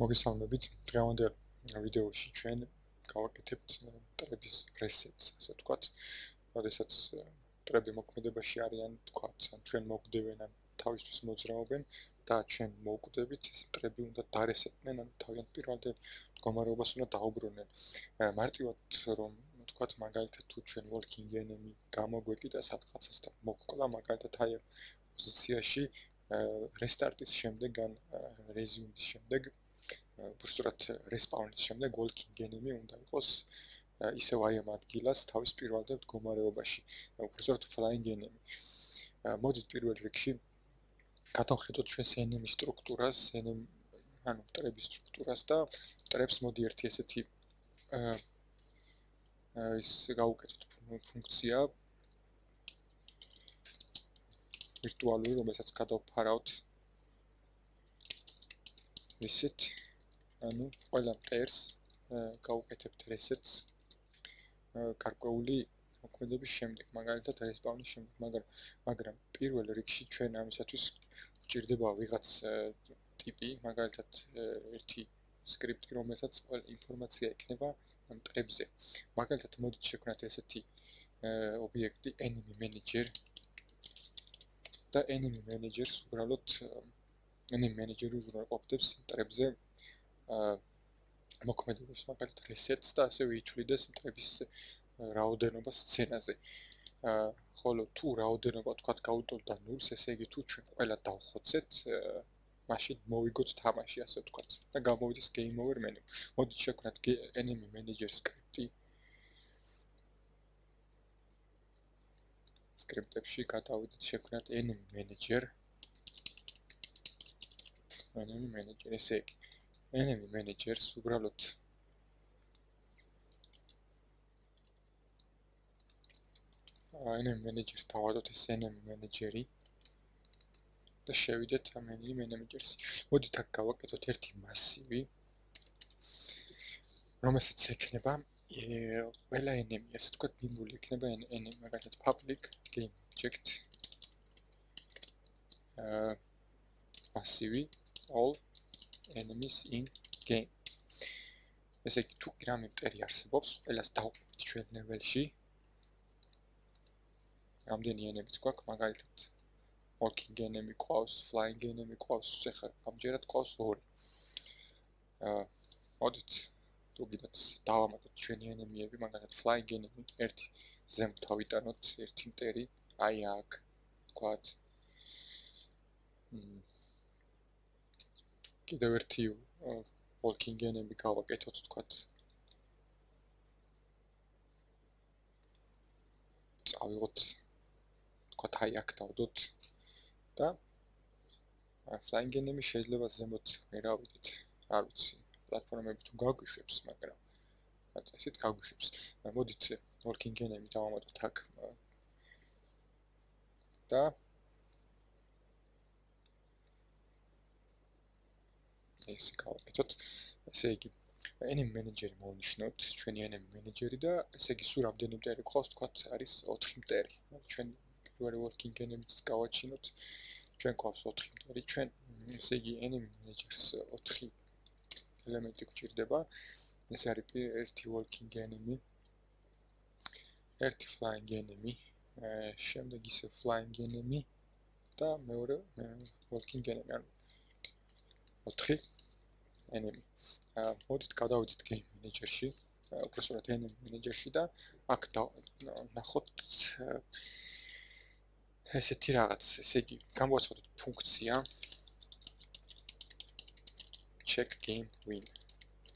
მოგესალმებით. დღევანდელ ვიდეოში ჩვენ გავაკეთებთ ტრების რესეტს, ასე ვთქვათ. როდესაც ტრები მოქმედებაში არიან, ვთქვათ, ან ჩვენ მოგვდევენ ან თავისთვის მოძრაობენ და ჩვენ მოგვდებით, ეს ტრები უნდა დარესეტნენ, ან თავიანთ პირვანდელ მდგომარეობას უნდა დაუბრუნდნენ. მარტივად რომ ვთქვათ, მაგალითად თუ ჩვენ working enemy გამოგვეკიდა სადღაცას და მოკვდა მაგალითად აი პოზიციაში რესტარტის შემდეგ ან რეზიუმის შემდეგ უბრალოდ რესპაუნის შემდეგ walking enemy უნდა იყოს ისევ აი ამ ადგილას თავის პირველად მდგომარეობაში. უბრალოდ flying enemy. მოდით პირველ რიგში გადავხედოთ ჩვენს enemy სტრუქტურას, enemy ანუ ტრების სტრუქტურას და ტრებს მოდი ერთი ესეთი ის გავუკეთოთ ფუნქცია ვირტუალური, რომელსაც გადავფარავთ ისეთ ანუ ყველა მტერს გავუკეთებთ რესეტს გარკვეული მოქმედების შემდეგ, მაგალითად რესპაუნის შემდეგ, მაგრამ მაგრამ პირველ რიგში ჩვენ ამისათვის გვჭირდება ვიღაც ტიპი, მაგალითად ერთი სკრიპტი, რომელსაც ყველა ინფორმაცია ექნება ამ ტრებზე. მაგალითად მოდით შევქნათ ესეთი ობიექტი enemy manager და enemy manager-ს უბრალოდ enemy manager-ი უბრალოდ ყოფდებს ტრებზე მოქმედებს მაგალითად რესეტს და ასევე ითვლიდეს მტრების რაოდენობა სცენაზე. ხოლო თუ რაოდენობა თქვა გაუტოლდა 0-ს, ესე იგი თუ ჩვენ ყველა დავხოცეთ, მაშინ მოვიგოთ თამაში, ასე ვთქვათ, და გამოვიდეს game over menu. მოდით შევქნათ enemy manager script-ი. script-ებში გადავიდეთ შევქნათ enemy manager. enemy manager ესე იგი enemy manager-ს უბრალოდ. Enemy manager-ს თავადოთ ეს enemy manager-ი და შევიდეთ ამ enemy manager-ს. მოდით აქ გავაკეთოთ ერთი მასივი რომელსაც ექნება ყველა enemy, ასე თქვა, მიმული ექნება enemy, მაგალითად public game object. აა მასივი all enemies in game. ესე იგი თუ რამე მტერი არსებობს, ყველას დავყვეთ ჩვენ level-ში. რამდენი enemy გვაქვს, მაგალითად walking enemy ყავს, flying enemy ყავს, ეხლა ამჯერად ყავს ორი. აა მოდით თუ გიდათ დავამატოთ ჩვენი enemy-ები, მაგალითად flying enemy ერთი ზემოთ თავიტანოთ ერთი მტერი, აი აქ თქვათ. კიდევ ერთი enemy გავაკეთოთ თქვათ. წავიღოთ თქვათ აი აქ დავდოთ და enemy შეიძლება ზემოთ მერავიდეთ. არ ვიცი, პლატფორმები თუ გაგვიშვებს, მაგრამ რაც ესეთ გაგვიშვებს. მოდით enemy დავამატოთ აქ და ეს გავაკეთოთ. ესე იგი, enemy manager-ი მოვნიშნოთ, ჩვენი enemy manager-ი და ესე იგი, სულ რამდენი მტერი ყავს, თქვა, არის 4 მტერი. ჩვენ პირველი working enemy-ს გავაჩინოთ. ჩვენ ყავს 4 მტერი. ჩვენ ესე იგი, enemy manager-ს 4 ელემენტი გვჭირდება. ეს არის ერთი working enemy. ერთი flying enemy. შემდეგ ისე flying enemy და მეორე working enemy. ანუ 4 enemy. აა მოდით გადავიდეთ game manager-ში, უბრალოდ enemy manager-ში და აქ ნახოთ ესეთი რაღაც, ესე იგი, გამოვაცხადოთ ფუნქცია check game win.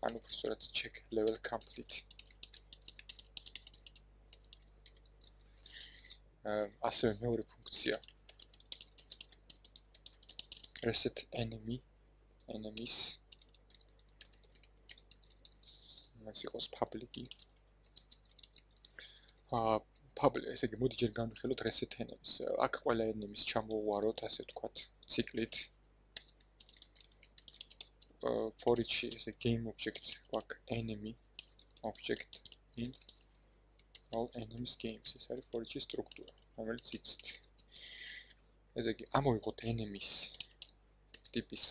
ანუ უბრალოდ check level complete. აა ასე მეორე ფუნქცია reset enemy enemies მას იყოს public-ი. აა public ესე იგი მოდი ჯერ განვიხილოთ reset enemies აქ ყველა enemies ჩამოვაროთ ასე ვთქვათ ციკლით აა for each ესე game object ვაკ enemy object in all enemies games. ეს არის for each სტრუქტურა რომელიც იცით. ესე იგი ამოვიღოთ enemies ტიპის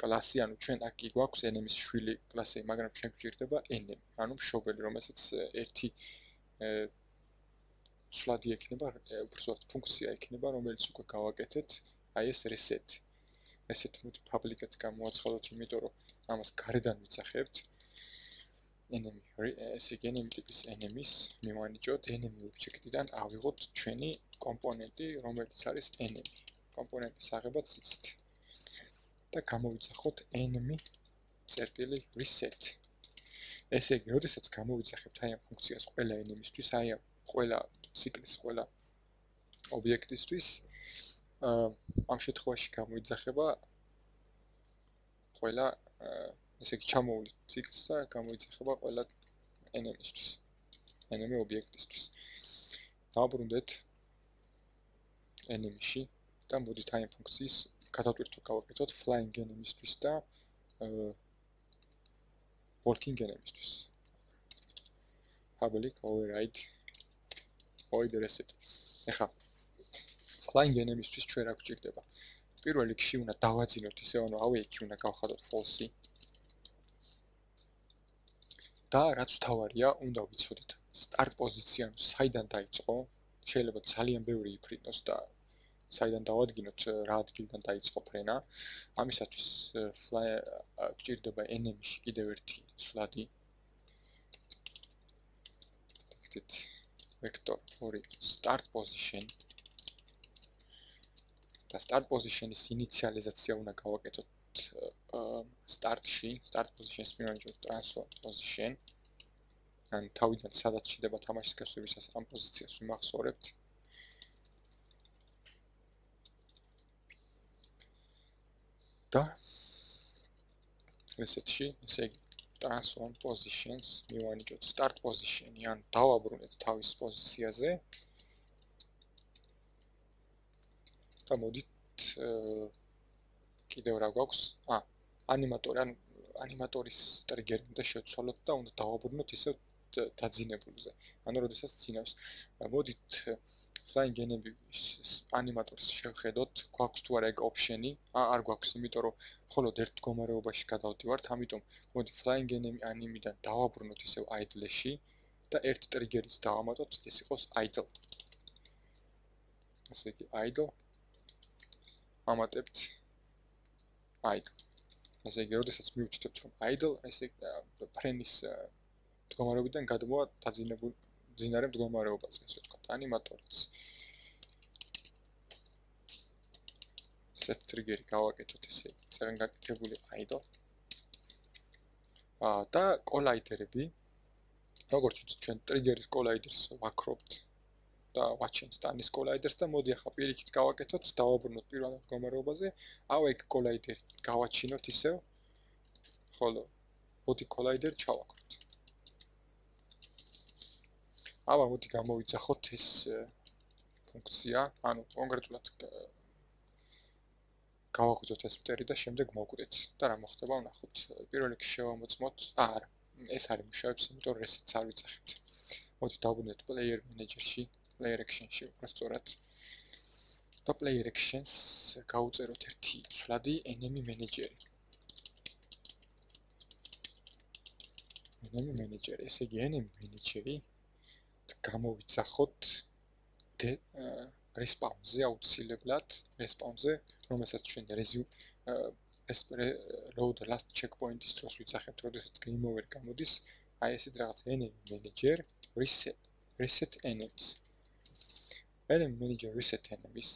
კლასი, ანუ ჩვენ აქ კი გვაქვს enemy-ის შვილი კლასი, მაგრამ ჩვენ გვჭირდება enemy, ანუ მშობელი, რომელსაც ერთი ცვლადი ექნება, უბრალოდ ფუნქცია ექნება, რომელიც უკვე გავაკეთეთ, აი ეს reset. reset მოდი public-ად გამოაცხადოთ, იმიტომ რომ ამას გარედან ვიცახებთ. enemy, ესე იგი enemy ტიპის enemies მივანიჭოთ enemy object-დან ავიღოთ ჩვენი კომპონენტი, რომელიც არის enemy. კომპონენტის აღებაც იცით. და გამოვიძახოთ enemy წერტილი reset. ესე იგი, როდესაც გამოვიძახებთ აი ამ ფუნქციას ყველა enemy-ისთვის, აი ამ ყველა ციკლის ყველა ობიექტისთვის, ამ შემთხვევაში გამოიძახება ყველა ესე იგი ჩამოვლით ციკლს და გამოიძახება ყველა enemy-ისთვის. enemy ობიექტისთვის. დააბრუნდეთ enemy-ში და მოდით აი ამ ფუნქციის გადავტვირთო გავაკეთოთ flying enemy-ისთვის და working enemy-ისთვის. public override void reset. ეხა flying enemy-ისთვის ჩვენ რა გვჭირდება? პირველ რიგში უნდა დავაძინოთ ისე ანუ awake უნდა გავხადოთ false-ი. და რაც თავარია, უნდა ვიცოდეთ start პოზიცია, საიდან დაიწყო? შეიძლება ძალიან ბევრი იფრინოს და საიდან დავადგინოთ რა ადგილიდან დაიწყო ფრენა ამისათვის fly გჭირდება enemy-ში კიდევ ერთი ცვლადი. ტექსტით vector 2 start position. და start position-ის ინიციალიზაცია უნდა გავაკეთოთ start-ში. Start position-ის მიმარჯვენე transfer position. ან თავიდან სადაც შეიძლება თამაშის გასვლებისას ამ პოზიციას ვიმახსოვრებთ და ესეთში ესე იგი transform positions მივანიჭოთ start position-ი ან დავაბრუნეთ თავის პოზიციაზე. და მოდით კიდევ რა გვაქვს? ა ანიმატორი ან ანიმატორის ტრიგერი უნდა შევცვალოთ და უნდა დავაბრუნოთ ისე დაძინებულზე. ანუ როდესაც ძინავს. მოდით flying enemy-ის ანიმატორს შევხედოთ, გვაქვს თუ არა ეგ ოპშენი? ა, არ გვაქვს, იმიტომ რომ მხოლოდ ერთ მდგომარეობაში გადავდივართ, ამიტომ მოდი flying enemy anime-დან დავაბრუნოთ ისევ idle-ში და ერთ ტრიგერიც დავამატოთ, ეს იყოს idle. ასე იგი idle. ამატებთ idle. ასე იგი, როდესაც მივხვდეთ რომ idle, ესე ფრენის მდგომარეობიდან გადმოვა დაძინებული ძინარე მდგომარეობაზე, ასე ვთქვათ, ანიმატორიც. set trigger-ი გავაკეთოთ ესე წერენ გაკეთებული idle. აა და collider-ები როგორც ვთქვით, ჩვენ trigger-ის collider-ს ვაქრობთ და ვაჩენთ დანის collider-ს და მოდი ახლა პირიქით გავაკეთოთ, დავაბრუნოთ პირველ მდგომარეობაზე. აუ ეგ collider-ი გავაჩინოთ ისევ. ხოლო body collider ჩავაქროთ. აბა მოდი გამოვიძახოთ ეს ფუნქცია, ანუ კონკრეტულად გავაღვიძოთ ეს მტერი და შემდეგ მოვკვდით და რა მოხდება ვნახოთ. პირველ რიგში შევამოწმოთ, არა, ეს არის მუშაობს, იმიტომ რომ ესეც არ ვიცახებთ. მოდი დავბრუნდეთ player manager-ში, player action-ში, უბრალოდ და player actions გავუწეროთ ერთი ცვლადი enemy manager-ი. enemy manager, ესე იგი enemy manager-ი გამოვიცახოთ დე respawn-ზე აუცილებლად respawn-ზე რომელსაც ჩვენ resume load last checkpoint-ის დროს ვიცახებთ, როდესაც game over გამოდის, აი ესეთ რაღაც enemy manager reset reset enemies. enemy manager reset enemies.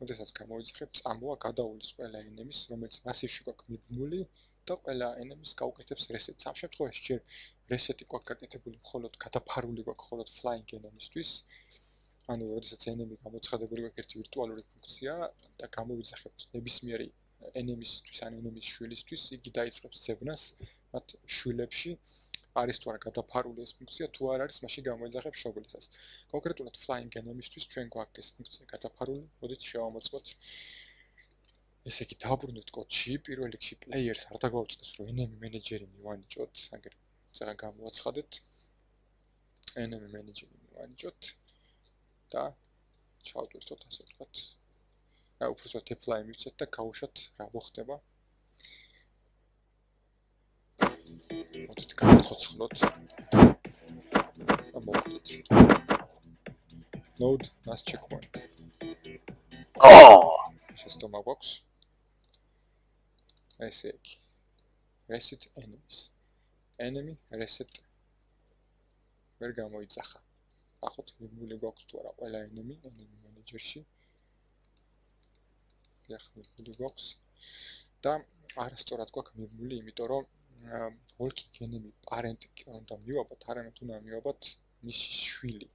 როდესაც გამოვიცახებთ, წამოა გადაულის ყველა enemies, რომელიც მასივში გვაქვს მიბმული და ყველა enemies გაუკეთებს reset. ამ შემთხვევაში ჯერ reset-ი გვაქვს გაკეთებული მხოლოდ გადაფარული გვაქვს მხოლოდ flying enemy-ისთვის. ანუ როდესაც enemy გამოცხადებული გვაქვს ერთი ვირტუალური ფუნქცია და გამოვიძახებთ ნებისმიერი enemy-ისთვის ან enemy-ის შვილისთვის, იგი დაიწყებს ზებნას მათ შვილებში. არის თუ არა გადაფარული ეს ფუნქცია, თუ არ არის, მაშინ გამოიძახებს შობლისას. კონკრეტულად flying enemy-ისთვის ჩვენ გვაქვს ეს ფუნქცია გადაფარული, მოდით შევამოწმოთ. ესე იგი, დაბრუნდეთ კოდში, პირველ რიგში players არ დაგვაუწყდეს, რომ enemy manager-ი მივანიჭოთ, აგერ ძალიან გამოაცხადეთ enemy manager-ი მივანიჭოთ და ჩავტვირთოთ ასე ვთქვათ. აი უბრალოდ apply მივცეთ და გავუშვათ რა მოხდება. მოდით გავცოცხლოთ და მოვხდით node nas checkpoint Oh! შეცდომა გვაქვს ესე იგი reset enemies. Enemy reset. ვერ გამოიძახა. ახოთ მიგული გვაქვს თუ არა ყველა enemy enemy manager-ში. ახლა მიგული გვაქვს. და არასწორად გვაქვს მიღმული, იმიტომ რომ working enemy parent კი უნდა მივაბოთ, არამედ უნდა მივაბოთ მისი შვილი,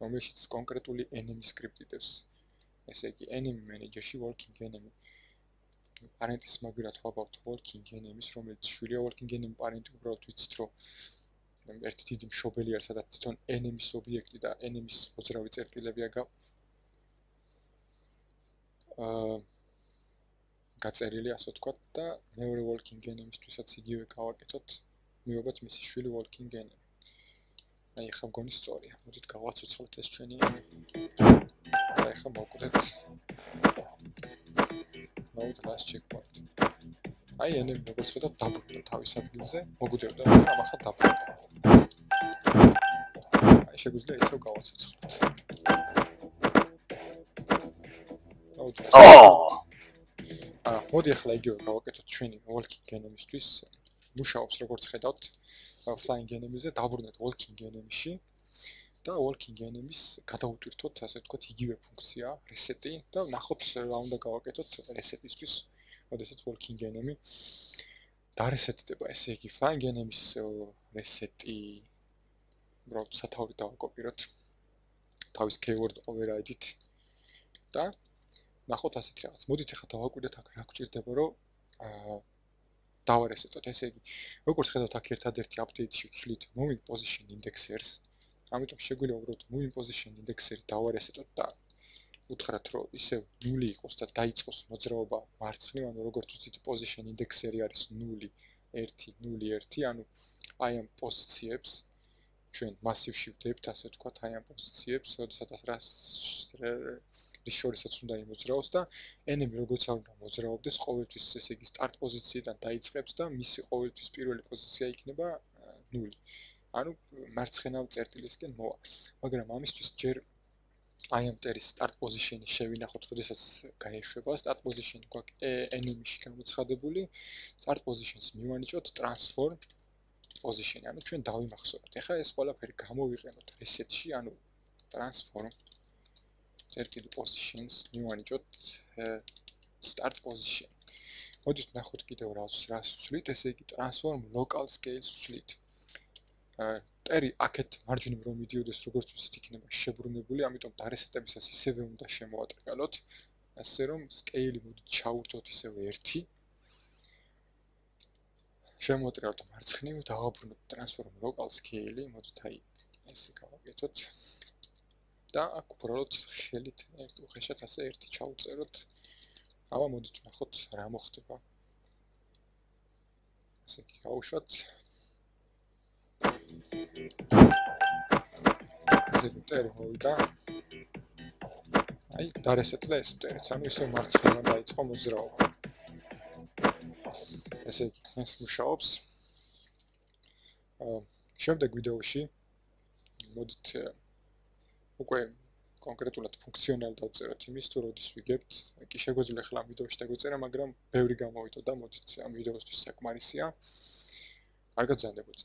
რომელშიც კონკრეტული enemy script იდევს. ესე იგი enemy manager-ში working enemy parent-ის მაგერად ვაბავთ working enemy-ს, რომელიც შვილია enemy parent-ი უბრალოდ ვიცით რომ ერთი დიდი მშობელი არის, სადაც თვითონ enemy-ს ობიექტი და enemy-ს მოძრავი წერტილები აგა აა გაწერილი ასე ვთქვათ და მეორე game-ისთვისაც იგივე გავაკეთოთ მივაბოთ მისი შვილი game. აი ხა მგონი სწორია. მოდით გავაცოცხლოთ ეს ჩვენი აი ხა მოვკვდეთ. Node last checkpoint. აი ენი როგორც ხედავთ დაბრუნდა თავის ადგილზე, მოგვდევდა და ამ ახლა დაბრუნდა. აი შეგვიძლია ისევ გავაცოცხლოთ. Oh! მოდი ახლა იგივე გავაკეთოთ ჩვენი walking enemy-ისთვის. მუშაობს როგორც ხედავთ flying enemy-ზე, დაბრუნეთ walking enemy-ში და walking enemy-ს გადავუტვირთოთ, ასე ვთქვათ, იგივე ფუნქცია, reset-ი და ნახოთ რა უნდა გავაკეთოთ reset-ისთვის. მოდესაც walking enemy დარესეტდება, ესე იგი flying enemy-ს reset-ი უბრალოდ სათავე დავაკოპიროთ თავის keyword override-ით და ნახოთ ასეთი რაღაც. მოდით ახლა დავაკვირდეთ აქ რა გვჭირდება, რომ აა დავარესეტოთ. ესე იგი, როგორც ხედავთ, აქ ერთადერთი update-ში ვცვლით moving position indexers. ამიტომ შეგვიძლია უბრალოდ moving position indexer-ი დავარესეტოთ და უთხრათ, რომ ისე 0 იყოს და დაიწყოს მოძრაობა მარცხნივ, ანუ როგორც ვთქვით, position indexer-ი არის 0 1 0 1, ანუ აი ამ პოზიციებს ჩვენ მასივში ვდებთ, ასე ვთქვათ, აი ამ პოზიციებს, როდესაც რას რის შორისაც უნდა იმოძრაოს და enemy როგორც უნდა მოძრაობდეს ყოველთვის ესე იგი start პოზიციიდან დაიწყებს და მისი ყოველთვის პირველი პოზიცია იქნება 0. ანუ მარცხენა წერტილისკენ მოვა. მაგრამ ამისთვის ჯერ აი ამ ტერის start position-ი შევინახოთ, როდესაც გაეშვება start position-ი გვაქვს enemy-ში გამოცხადებული. start position-ს მივანიჭოთ transform position-ი. ანუ ჩვენ დავიმახსოვროთ. ეხლა ეს ყველაფერი გამოვიყენოთ reset-ში, ანუ transform წერტილი positions მივანიჭოთ start position. მოდით ნახოთ კიდევ რას რას ვცვლით, ესე იგი transform local scales ვცვლით. ტერი აქეთ მარჯვნივ რომ მიდიოდეს როგორც ვთქვით იქნება შებრუნებული, ამიტომ დარესეტებისას ისევე უნდა შემოატრგალოთ, ასე რომ scale-ი მოდით ჩაურთოთ ისევე 1. შემოატრგალოთ მარცხნივ, დავაბრუნოთ transform local scale-ი, მოდით აი ესე გავაკეთოთ. და აქ უბრალოდ ხელით ერთ უხეშად ასე ერთი ჩაუწეროთ. აბა მოდით ნახოთ რა მოხდება. ასე კი გავუშვათ. ესე მტერი მოვიდა. აი, დარესეტდა ეს მტერიც, ანუ ისე მარცხენა დაიწყო მოძრაობა. ესე ეს მუშაობს. აა შემდეგ ვიდეოში მოდით უკვე კონკრეტულად ფუნქციონალ დავწეროთ იმის თუ როდის ვიგებთ. კი შეგვეძლო ახლა ვიდეოში დაგვეწერა, მაგრამ ბევრი გამოვიდა და მოდით ამ ვიდეოსთვის საკმარისია. კარგად ზანდებოდეთ.